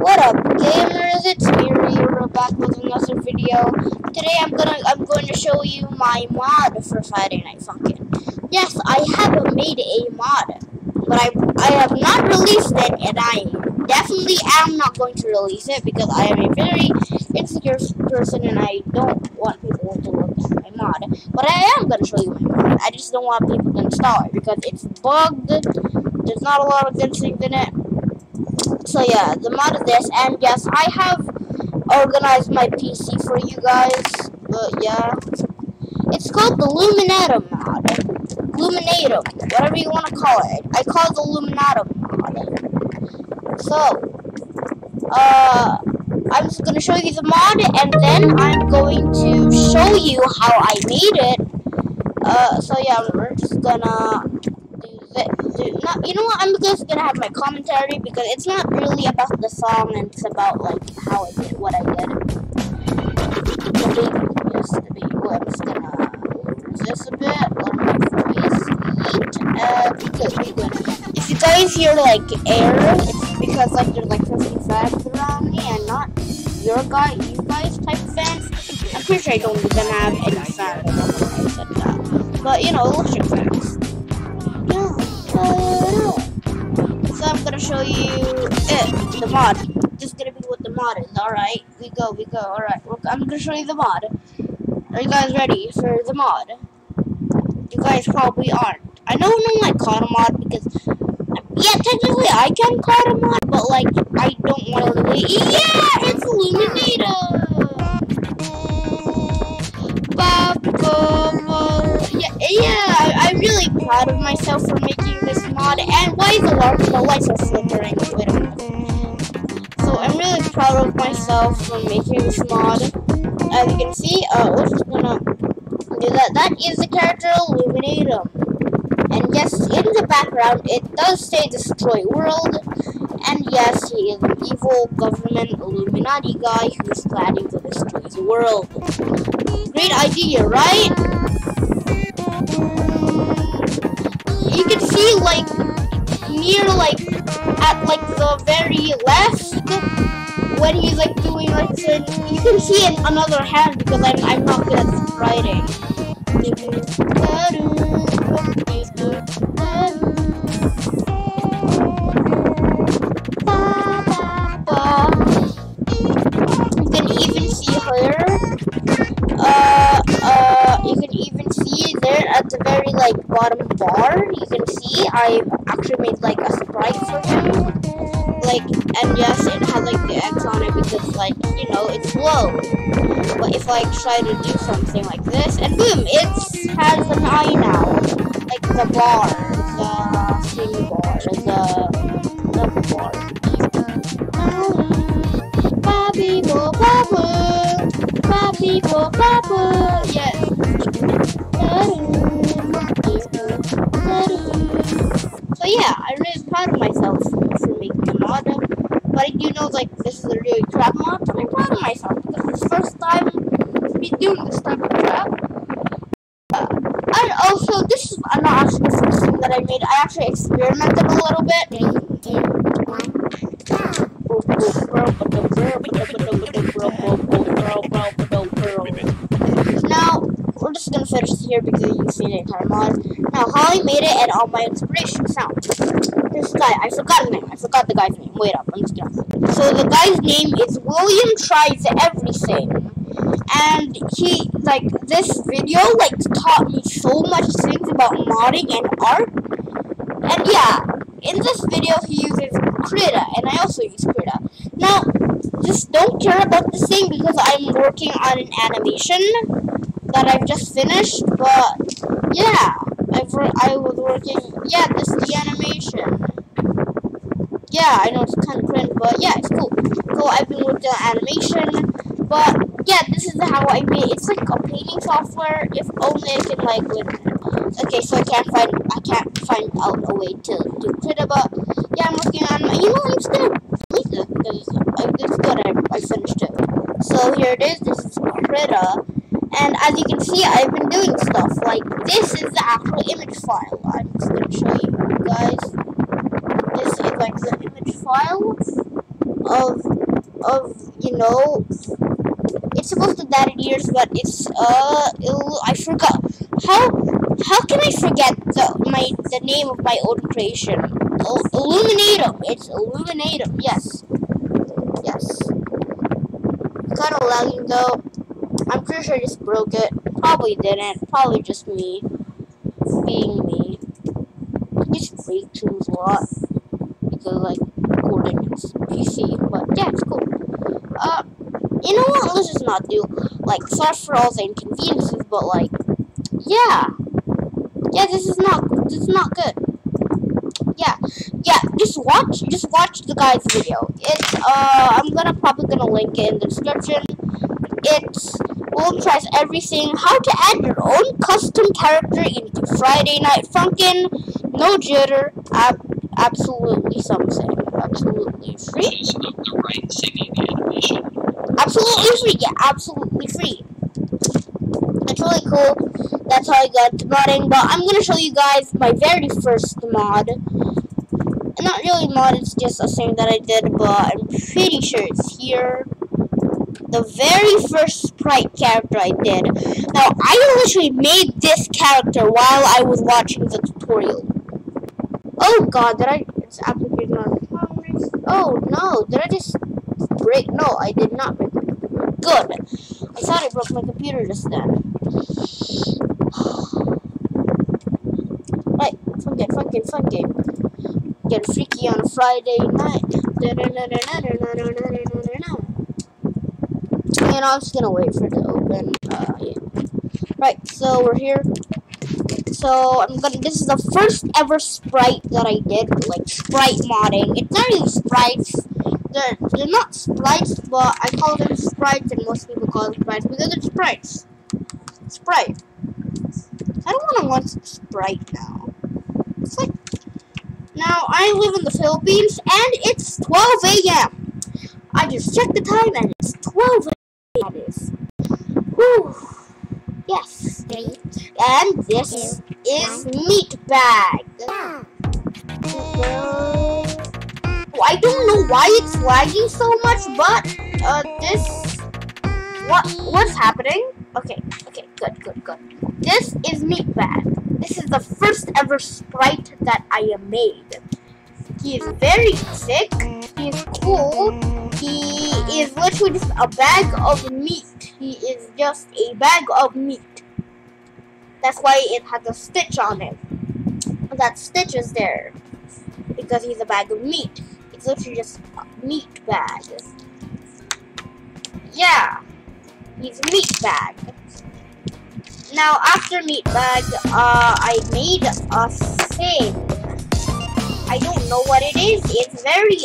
What up, gamers? It's Miri. We're back with another video. Today I'm gonna I'm going to show you my mod for Friday Night Funkin'. Yes, I have made a mod, but I I have not released it, and I definitely am not going to release it because I am a very insecure person and I don't want people to look at my mod. But I am to show you my mod. I just don't want people to install it because it's bugged. There's not a lot of good things in it. So yeah, the mod is this, and yes, I have organized my PC for you guys. But yeah, it's called the Luminatum mod. Luminatum, whatever you want to call it. I call it the Luminatum mod. So, uh, I'm just gonna show you the mod, and then I'm going to show you how I made it. Uh, so yeah, we're just gonna not, you know what, I'm just gonna have my commentary because it's not really about the song and it's about like how I did, what I did. The beat, just the beat. Well, I'm just gonna this a bit, let my voice eat, and be good, be good. If you guys hear like air, it's because like there's like 50 fans around me and not your guy, you guys type fans. I'm pretty sure I don't even have any fans. But you know, electric fans. Gonna show you it, the mod. Just gonna be what the mod is, alright? We go, we go, alright. I'm gonna show you the mod. Are you guys ready for the mod? You guys probably aren't. I know no one call a mod because yeah, technically I can call a mod, but like I don't want to Yeah, it's Illuminator! Proud of myself for making this mod. And why is the alarm? The lights are flickering. Wait a minute. So I'm really proud of myself for making this mod. As you can see, uh, we're just gonna do that. That is the character Illuminatum. And yes, in the background, it does say Destroy World. And yes, he is an evil government Illuminati guy who's planning to destroy the world. Great idea, right? Near, like, at, like, the very left, when he's, like, doing, like, certain, you can see in another hand because I'm, I'm not good at writing. You can even see her. Uh, uh, you can even see there at the very like bottom bar, you can see I actually made like a sprite for him. Like, and yes, it had like the X on it because like, you know, it's low. But if I try to do something like this, and boom, it has an eye now. Like the bar, the same bar, the double bar. Bobby, yes. Yeah, I'm really proud of myself for making a mod. But I do know like this is a really crap mod, I'm proud of myself because it's the first time to be doing this type of crap. Uh, and also, this is not actually the first thing that I made. I actually experimented a little bit. Now, we're just gonna finish here because you see the entire mod. Now, Holly made it and all my inspiration sound. This guy, I forgot his name. I forgot the guy's name. Wait up, I'm just gonna. So the guy's name is William Tries Everything, and he like this video like taught me so much things about modding and art. And yeah, in this video he uses Krita, and I also use Krita. Now, just don't care about the thing because I'm working on an animation that I've just finished, but yeah, I've I was working, yeah, this is the animation. Yeah, I know it's kind of cringe, but yeah, it's cool. So I've been working on animation, but yeah, this is how I made, it's like a painting software, if only I can like, with, okay, so I can't find, I can't find out a way to do Krita, but yeah, I'm working on, my, you know, I'm still, because it's good, I, I finished it. So here it is, this is Krita. And as you can see, I've been doing stuff. Like, this is the actual image file. I'm just going to show you guys. This is like the image file of of you know it's supposed to data years, but it's uh I forgot how how can I forget the my the name of my own creation Illuminatum it's Illuminatum yes yes kind of lagging though I'm pretty sure I just broke it probably didn't probably just me being me I just break tools a lot because like it's PC but yeah it's cool uh you know what? Let's just not do, like, sorry for all the inconveniences, but, like, yeah. Yeah, this is not, this is not good. Yeah, yeah, just watch, just watch the guy's video. It's, uh, I'm gonna, probably gonna link it in the description. It's, Willem tries everything, how to add your own custom character into Friday Night Funkin', no jitter, ab absolutely something, absolutely free. the right singing animation absolutely free. Yeah, absolutely free. It's really cool. That's how I got to modding. But I'm gonna show you guys my very first mod. Not really mod. It's just a thing that I did, but I'm pretty sure it's here. The very first sprite character I did. Now, I literally made this character while I was watching the tutorial. Oh god, did I? It's application on. Oh no, did I just break? No, I did not break Good. I thought I broke my computer just then. right, fun game, fun game, fun game. Get freaky on a Friday night. And I'm just gonna wait for it to open. Uh, yeah. Right, so we're here. So I'm gonna. This is the first ever sprite that I did, like sprite modding. It's not really sprites they're, they're not sprites, but I call them sprites, and most people call them sprites because they're sprites. Sprite. I don't want to watch Sprite now. It's like, now I live in the Philippines, and it's 12 a.m. I just checked the time, and it's 12 a.m. That is. Whew. Yes. And this is Meat Bag. I don't know why it's lagging so much, but uh, this what what's happening? Okay, okay, good, good, good. This is Meatbag. This is the first ever sprite that I made. He is very sick. He is cool. He is literally just a bag of meat. He is just a bag of meat. That's why it has a stitch on it. That stitch is there because he's a bag of meat. It's literally just a meat bag. Yeah, he's meat bag. Now after meat bag, uh, I made a thing. I don't know what it is. It's very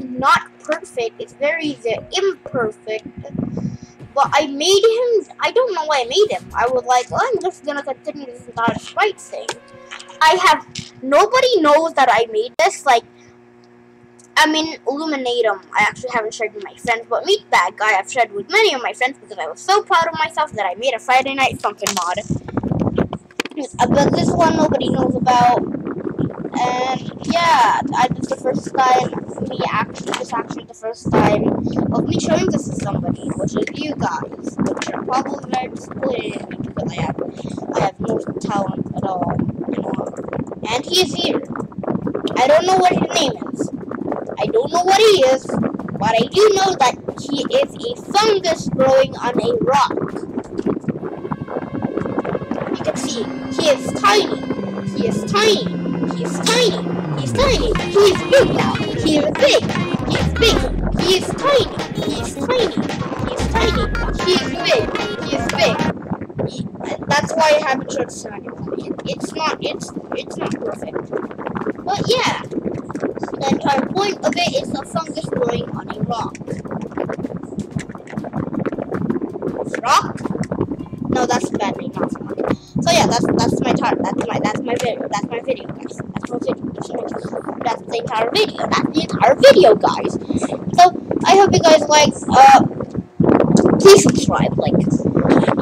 not perfect. It's very imperfect. But I made him. I don't know why I made him. I was like, well, I'm just gonna continue this entire sprite thing. I have nobody knows that I made this. Like I mean, Illuminatum, I actually haven't shared with my friends, but Meatbag, I have shared with many of my friends because I was so proud of myself that I made a Friday Night Funkin' mod. But this one nobody knows about. And yeah, I, this is the first time, me actually, this is actually the first time of me showing this to somebody, which is you guys, which are probably very disappointed in me because I have, I have no talent at all. You know? And he is here. I don't know what his name is. I don't know what he is, but I do know that he is a fungus growing on a rock. You can see, he is tiny. He is tiny. He is tiny. He is tiny. He is big now. He is big. He is big. He is tiny. He is tiny. He is tiny. He is big. He is big. That's why I haven't showed it. It's not. It's it's not perfect. But yeah. The entire point of it is a fungus growing on a rock. Rock? No, that's a bad name, not rock. So yeah, that's that's my tar that's my that's my video. That's my video, guys. That's my video. That's the entire video. That's the entire video, guys. So I hope you guys like uh please subscribe, like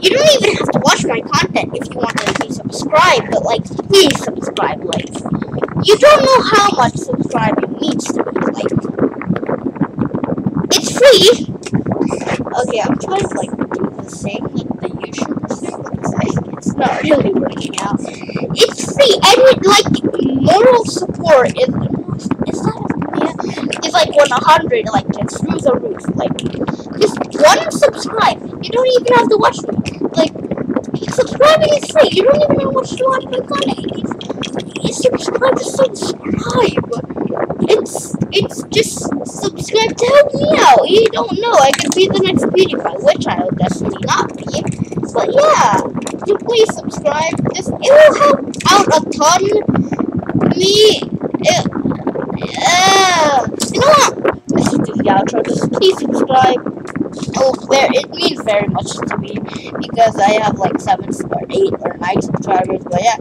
you don't even have to watch my content if you want to be subscribed, but like please subscribe, like you don't know how much subscribing needs to be. Like, it's free. Okay, I'm trying to like do the thing, like the YouTuber thing, it's, it's not really It's the edit, like moral support is is that yeah, it's like 100, like just through the roof. Like just one subscribe, you don't even have to watch. Like subscribing is free. You don't even what to watch my content. Subscribe to subscribe. It's it's just subscribe to help me out. You don't know. I could be the next PewDiePie, which I will definitely not be. But yeah, you please subscribe. Just it will help out a ton. Me, it, uh, you know what? Let's just do the outro. Just please subscribe. Oh, there it means very much to me because I have like seven or eight or nine subscribers. But yeah,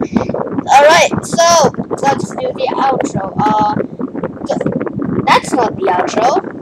all right. So let's do the outro. Uh, that's not the outro.